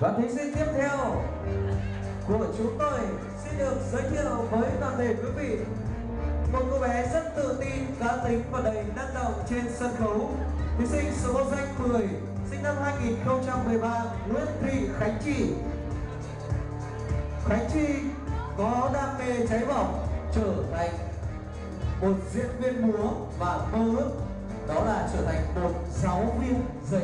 Và thí sinh tiếp theo của chúng tôi xin được giới thiệu với toàn thể quý vị một cô bé rất tự tin, cá tính và đầy năng động trên sân khấu. Thí sinh số danh 10, sinh năm 2013, Nguyễn Thị Khánh Chi. Khánh Chi có đam mê cháy bỏng trở thành một diễn viên múa và mơ ước đó là trở thành một giáo viên dạy